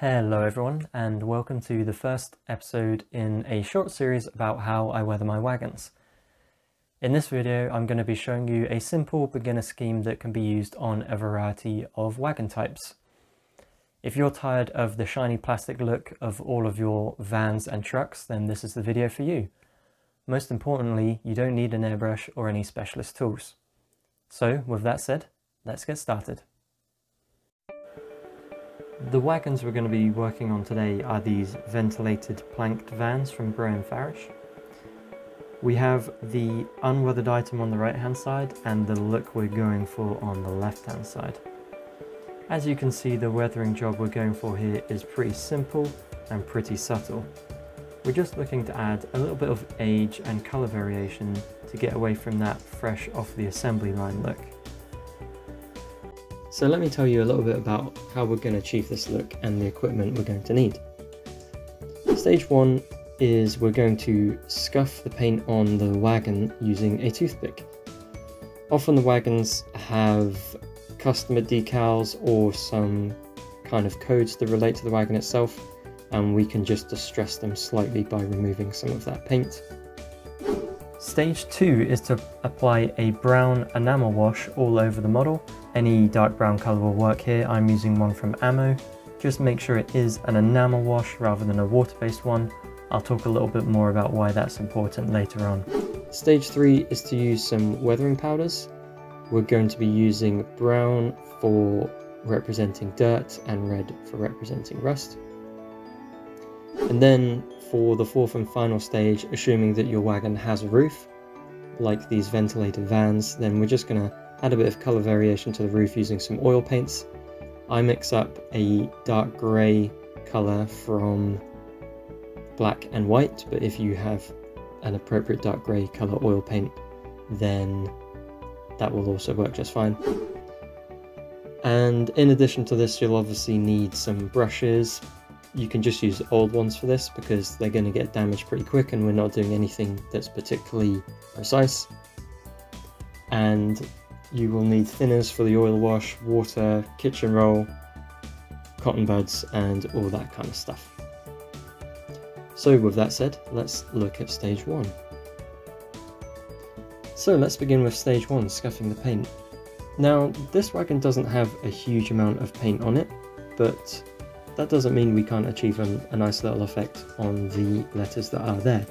Hello everyone and welcome to the first episode in a short series about how I weather my wagons. In this video I'm going to be showing you a simple beginner scheme that can be used on a variety of wagon types. If you're tired of the shiny plastic look of all of your vans and trucks then this is the video for you. Most importantly you don't need an airbrush or any specialist tools. So with that said, let's get started. The wagons we're going to be working on today are these ventilated planked vans from Graham Farish. We have the unweathered item on the right hand side and the look we're going for on the left hand side. As you can see the weathering job we're going for here is pretty simple and pretty subtle. We're just looking to add a little bit of age and colour variation to get away from that fresh off the assembly line look. So let me tell you a little bit about how we're going to achieve this look and the equipment we're going to need. Stage 1 is we're going to scuff the paint on the wagon using a toothpick. Often the wagons have customer decals or some kind of codes that relate to the wagon itself and we can just distress them slightly by removing some of that paint. Stage 2 is to apply a brown enamel wash all over the model any dark brown colour will work here. I'm using one from Ammo. Just make sure it is an enamel wash rather than a water-based one. I'll talk a little bit more about why that's important later on. Stage 3 is to use some weathering powders. We're going to be using brown for representing dirt and red for representing rust. And then for the fourth and final stage, assuming that your wagon has a roof, like these ventilated vans, then we're just going to add a bit of colour variation to the roof using some oil paints. I mix up a dark grey colour from black and white, but if you have an appropriate dark grey colour oil paint, then that will also work just fine. And in addition to this, you'll obviously need some brushes. You can just use old ones for this because they're going to get damaged pretty quick and we're not doing anything that's particularly precise. And you will need thinners for the oil wash, water, kitchen roll, cotton buds, and all that kind of stuff. So with that said, let's look at stage one. So let's begin with stage one, scuffing the paint. Now, this wagon doesn't have a huge amount of paint on it, but that doesn't mean we can't achieve a nice little effect on the letters that are there.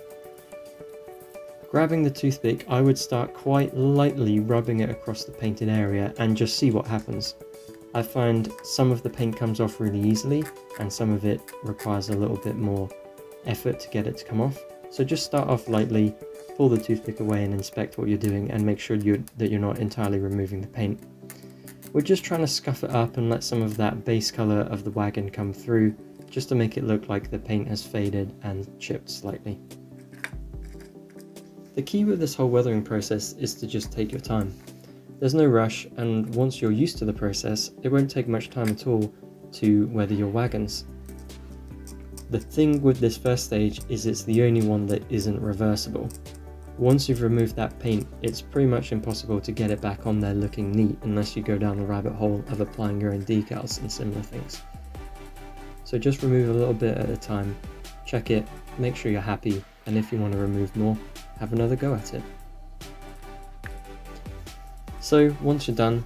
Grabbing the toothpick, I would start quite lightly rubbing it across the painted area and just see what happens. I find some of the paint comes off really easily and some of it requires a little bit more effort to get it to come off. So just start off lightly, pull the toothpick away and inspect what you're doing and make sure you that you're not entirely removing the paint. We're just trying to scuff it up and let some of that base colour of the wagon come through just to make it look like the paint has faded and chipped slightly. The key with this whole weathering process is to just take your time. There's no rush, and once you're used to the process, it won't take much time at all to weather your wagons. The thing with this first stage is it's the only one that isn't reversible. Once you've removed that paint, it's pretty much impossible to get it back on there looking neat unless you go down the rabbit hole of applying your own decals and similar things. So just remove a little bit at a time, check it, make sure you're happy, and if you want to remove more, have another go at it. So once you're done,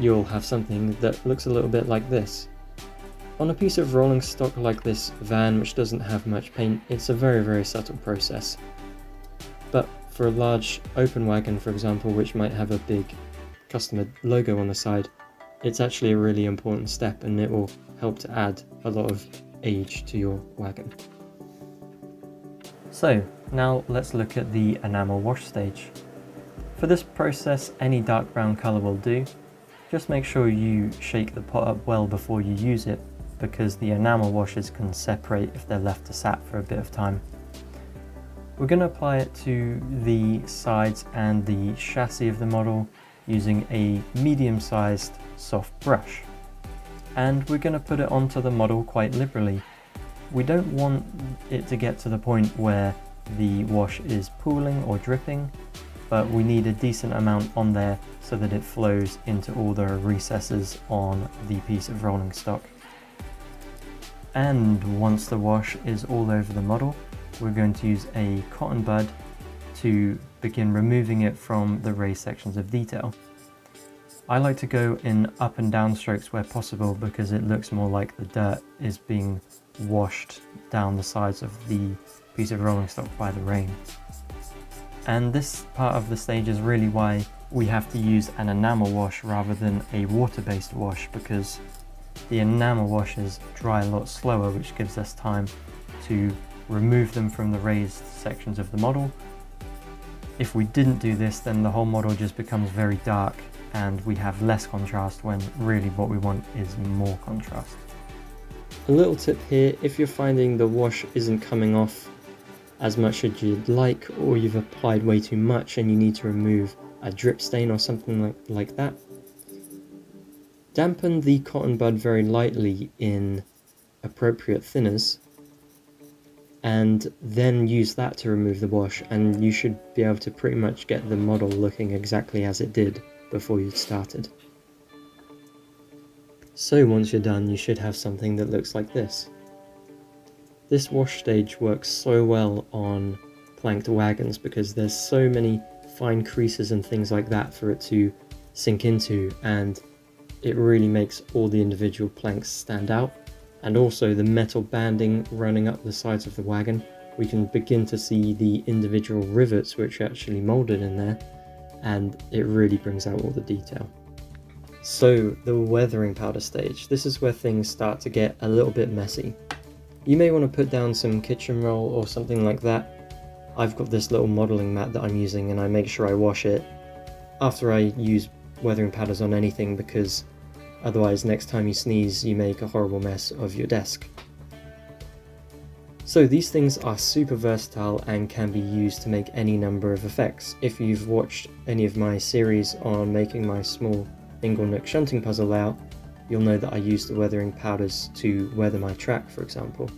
you'll have something that looks a little bit like this. On a piece of rolling stock like this van which doesn't have much paint, it's a very very subtle process. But for a large open wagon for example which might have a big customer logo on the side, it's actually a really important step and it will help to add a lot of age to your wagon. So now let's look at the enamel wash stage. For this process any dark brown colour will do. Just make sure you shake the pot up well before you use it because the enamel washes can separate if they're left to sat for a bit of time. We're going to apply it to the sides and the chassis of the model using a medium-sized soft brush. And we're going to put it onto the model quite liberally we don't want it to get to the point where the wash is pooling or dripping, but we need a decent amount on there so that it flows into all the recesses on the piece of rolling stock. And once the wash is all over the model, we're going to use a cotton bud to begin removing it from the raised sections of detail. I like to go in up and down strokes where possible because it looks more like the dirt is being washed down the sides of the piece of rolling stock by the rain. And this part of the stage is really why we have to use an enamel wash rather than a water-based wash because the enamel washes dry a lot slower which gives us time to remove them from the raised sections of the model. If we didn't do this then the whole model just becomes very dark and we have less contrast when really what we want is more contrast. A little tip here, if you're finding the wash isn't coming off as much as you'd like or you've applied way too much and you need to remove a drip stain or something like, like that, dampen the cotton bud very lightly in appropriate thinners and then use that to remove the wash and you should be able to pretty much get the model looking exactly as it did before you started. So once you're done you should have something that looks like this. This wash stage works so well on planked wagons because there's so many fine creases and things like that for it to sink into and it really makes all the individual planks stand out and also the metal banding running up the sides of the wagon we can begin to see the individual rivets which are actually moulded in there and it really brings out all the detail. So the weathering powder stage, this is where things start to get a little bit messy. You may want to put down some kitchen roll or something like that. I've got this little modelling mat that I'm using and I make sure I wash it after I use weathering powders on anything because otherwise next time you sneeze you make a horrible mess of your desk. So these things are super versatile and can be used to make any number of effects. If you've watched any of my series on making my small Inglenook shunting puzzle layout, you'll know that I use the weathering powders to weather my track for example.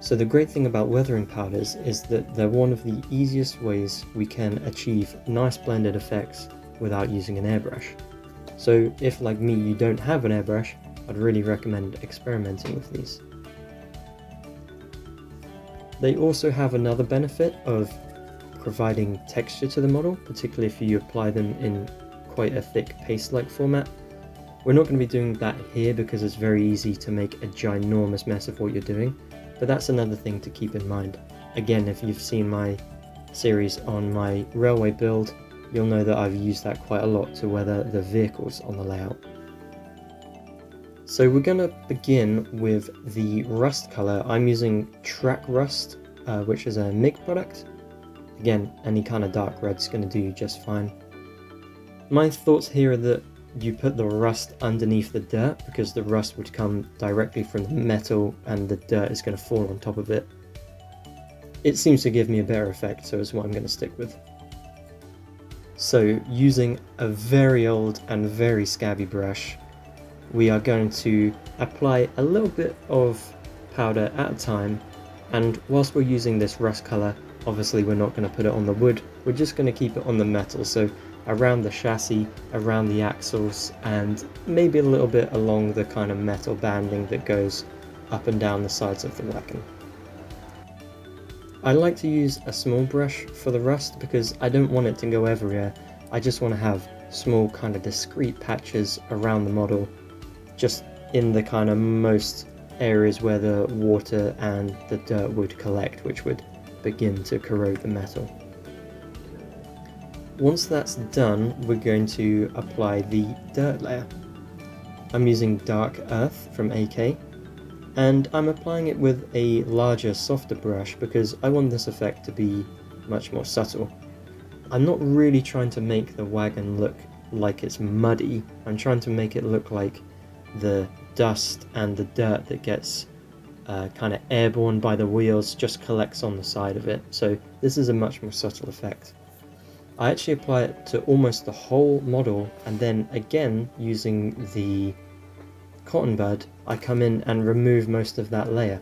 So the great thing about weathering powders is that they're one of the easiest ways we can achieve nice blended effects without using an airbrush. So if like me you don't have an airbrush, I'd really recommend experimenting with these. They also have another benefit of providing texture to the model, particularly if you apply them in quite a thick paste-like format. We're not going to be doing that here because it's very easy to make a ginormous mess of what you're doing, but that's another thing to keep in mind. Again, if you've seen my series on my railway build, you'll know that I've used that quite a lot to weather the vehicles on the layout. So we're going to begin with the rust color. I'm using Track Rust, uh, which is a MIG product. Again, any kind of dark red's going to do just fine. My thoughts here are that you put the rust underneath the dirt because the rust would come directly from the metal and the dirt is going to fall on top of it. It seems to give me a better effect, so it's what I'm going to stick with. So using a very old and very scabby brush, we are going to apply a little bit of powder at a time. And whilst we're using this rust colour obviously we're not going to put it on the wood. We're just going to keep it on the metal. So around the chassis around the axles and maybe a little bit along the kind of metal banding that goes up and down the sides of the wagon. I like to use a small brush for the rust because I don't want it to go everywhere I just want to have small kind of discrete patches around the model just in the kind of most areas where the water and the dirt would collect, which would begin to corrode the metal. Once that's done, we're going to apply the dirt layer. I'm using Dark Earth from AK, and I'm applying it with a larger, softer brush because I want this effect to be much more subtle. I'm not really trying to make the wagon look like it's muddy, I'm trying to make it look like the dust and the dirt that gets uh, kind of airborne by the wheels just collects on the side of it. So this is a much more subtle effect. I actually apply it to almost the whole model and then again using the cotton bud I come in and remove most of that layer.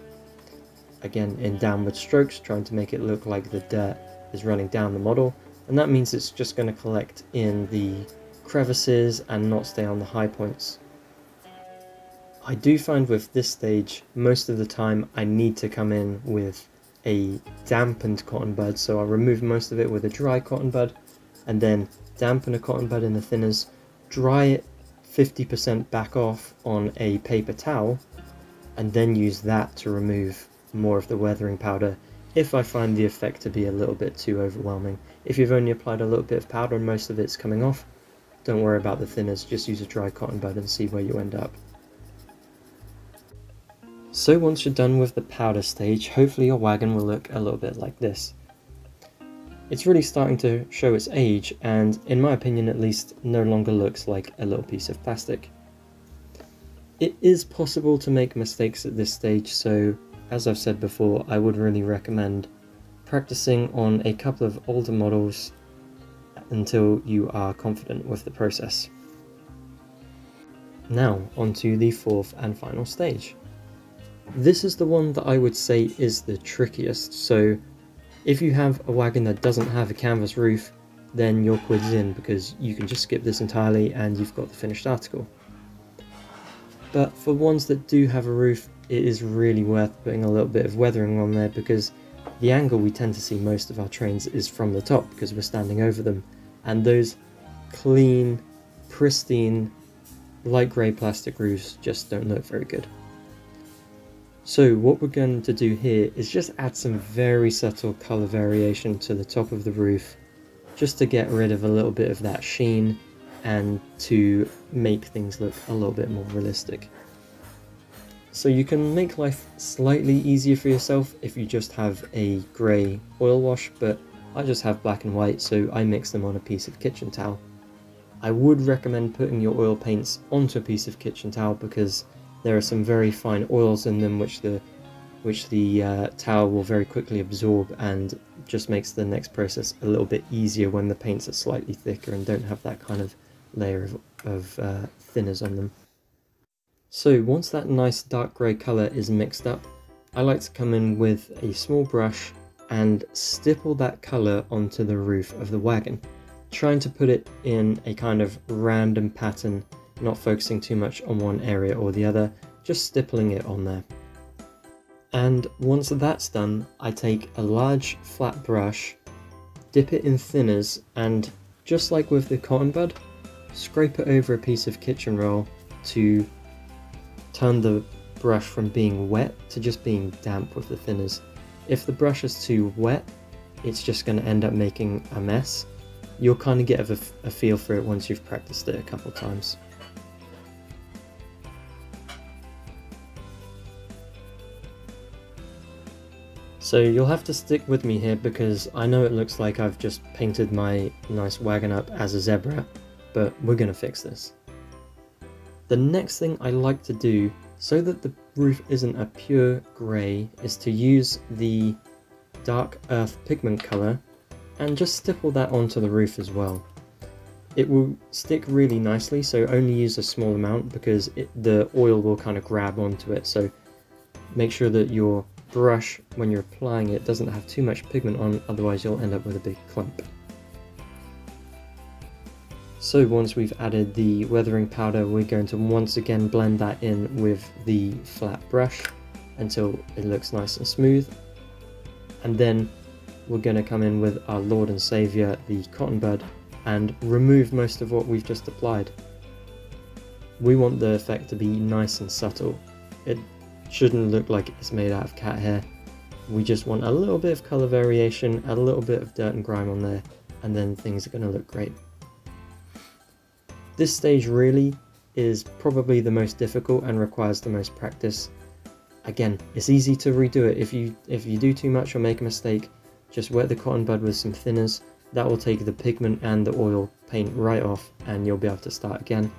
Again in downward strokes trying to make it look like the dirt is running down the model and that means it's just going to collect in the crevices and not stay on the high points. I do find with this stage, most of the time I need to come in with a dampened cotton bud, so I'll remove most of it with a dry cotton bud, and then dampen a cotton bud in the thinners, dry it 50% back off on a paper towel, and then use that to remove more of the weathering powder if I find the effect to be a little bit too overwhelming. If you've only applied a little bit of powder and most of it's coming off, don't worry about the thinners, just use a dry cotton bud and see where you end up. So once you're done with the powder stage, hopefully your wagon will look a little bit like this. It's really starting to show its age and, in my opinion at least, no longer looks like a little piece of plastic. It is possible to make mistakes at this stage, so as I've said before, I would really recommend practicing on a couple of older models until you are confident with the process. Now, onto the fourth and final stage. This is the one that I would say is the trickiest, so if you have a wagon that doesn't have a canvas roof, then your quid's in because you can just skip this entirely and you've got the finished article. But for ones that do have a roof, it is really worth putting a little bit of weathering on there because the angle we tend to see most of our trains is from the top because we're standing over them and those clean, pristine, light grey plastic roofs just don't look very good. So what we're going to do here is just add some very subtle colour variation to the top of the roof just to get rid of a little bit of that sheen and to make things look a little bit more realistic. So you can make life slightly easier for yourself if you just have a grey oil wash, but I just have black and white so I mix them on a piece of kitchen towel. I would recommend putting your oil paints onto a piece of kitchen towel because there are some very fine oils in them which the which the uh, towel will very quickly absorb and just makes the next process a little bit easier when the paints are slightly thicker and don't have that kind of layer of, of uh, thinners on them. So once that nice dark grey colour is mixed up, I like to come in with a small brush and stipple that colour onto the roof of the wagon, trying to put it in a kind of random pattern, not focusing too much on one area or the other, just stippling it on there. And once that's done, I take a large flat brush, dip it in thinners, and just like with the cotton bud, scrape it over a piece of kitchen roll to turn the brush from being wet to just being damp with the thinners. If the brush is too wet, it's just going to end up making a mess. You'll kind of get a, a feel for it once you've practiced it a couple times. So you'll have to stick with me here because I know it looks like I've just painted my nice wagon up as a zebra, but we're going to fix this. The next thing I like to do, so that the roof isn't a pure grey, is to use the dark earth pigment colour and just stipple that onto the roof as well. It will stick really nicely, so only use a small amount because it, the oil will kind of grab onto it, so make sure that your brush, when you're applying it, doesn't have too much pigment on, otherwise you'll end up with a big clump. So once we've added the weathering powder, we're going to once again blend that in with the flat brush until it looks nice and smooth. And then we're going to come in with our Lord and Saviour, the cotton bud, and remove most of what we've just applied. We want the effect to be nice and subtle. It shouldn't look like it's made out of cat hair. We just want a little bit of colour variation, add a little bit of dirt and grime on there, and then things are going to look great. This stage really is probably the most difficult and requires the most practice. Again, it's easy to redo it. If you if you do too much or make a mistake, just wet the cotton bud with some thinners. That will take the pigment and the oil paint right off and you'll be able to start again.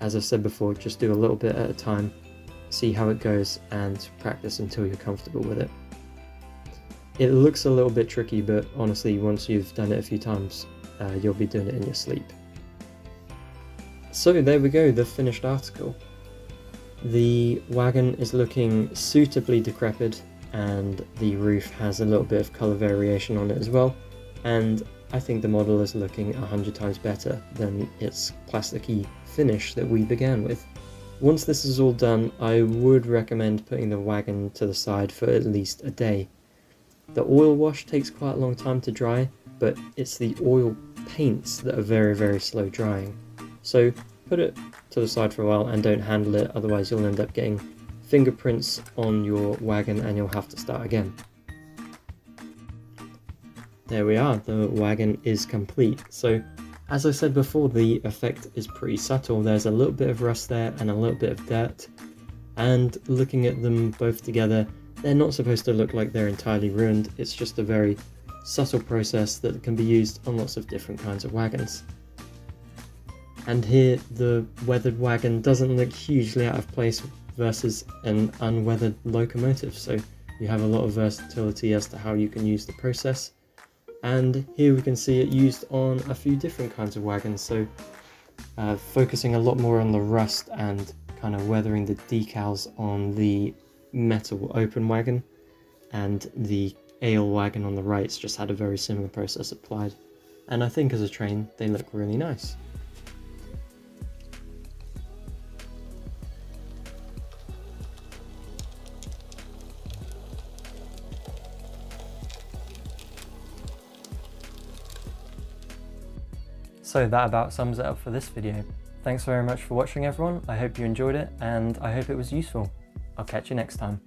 As I've said before, just do a little bit at a time, see how it goes and practice until you're comfortable with it. It looks a little bit tricky, but honestly, once you've done it a few times, uh, you'll be doing it in your sleep. So there we go, the finished article. The wagon is looking suitably decrepit and the roof has a little bit of colour variation on it as well and I think the model is looking a hundred times better than its plasticky finish that we began with. Once this is all done, I would recommend putting the wagon to the side for at least a day. The oil wash takes quite a long time to dry, but it's the oil paints that are very, very slow drying. So put it to the side for a while and don't handle it, otherwise you'll end up getting fingerprints on your wagon and you'll have to start again. There we are, the wagon is complete. So as I said before, the effect is pretty subtle. There's a little bit of rust there and a little bit of dirt. And looking at them both together, they're not supposed to look like they're entirely ruined. It's just a very subtle process that can be used on lots of different kinds of wagons. And here the weathered wagon doesn't look hugely out of place versus an unweathered locomotive, so you have a lot of versatility as to how you can use the process. And here we can see it used on a few different kinds of wagons, so uh, focusing a lot more on the rust and kind of weathering the decals on the metal open wagon and the ale wagon on the right's just had a very similar process applied. And I think as a train, they look really nice. So that about sums it up for this video. Thanks very much for watching everyone, I hope you enjoyed it and I hope it was useful. I'll catch you next time.